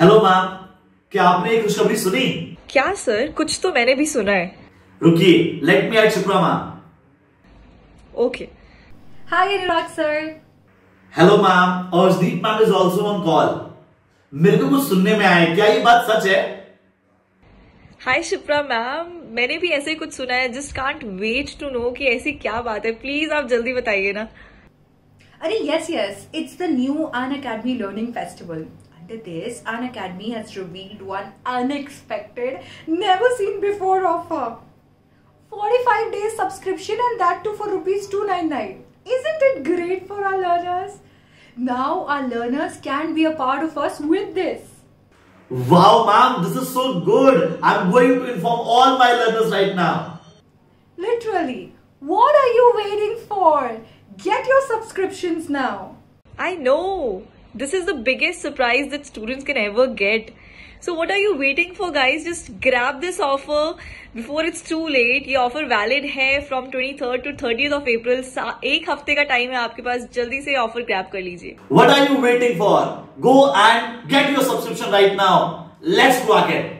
Hello ma'am क्या आपने एक खुशखबरी सुनी? क्या सर कुछ तो मैंने भी सुना है। रुकिए let me add Shukra ma'am okay Hi, Anurag sir. Hello ma'am Arshdeep ma'am is also on call मेरे को कुछ सुनने में आया क्या ये बात सच है? हाय शिप्रा मैम मैंने भी ऐसे ही कुछ सुना है। Just can't wait to know कि ऐसी क्या बात है। प्लीज़ आप जल्दी बताइए ना। अरे yes yes it's the new Unacademy learning Festival. Under this, Unacademy has revealed one unexpected, never seen before offer. 45 days subscription and that too for rupees 299. Isn't it great for our learners? Now our learners can be a part of us with this. Wow, ma'am, this is so good. I'm going to inform all my learners right now. Literally. What are you waiting for? Get your subscriptions now. I know this is the biggest surprise that students can ever get. So what are you waiting for guys? Just grab this offer before it's too late. ये offer valid है from 23rd to 30th of April. सा- एक हफ्ते का time है आपके पास जल्दी से ऑफर ग्रैब कर लीजिए What are you waiting for? Go and get your subscription right now. Let's rock it.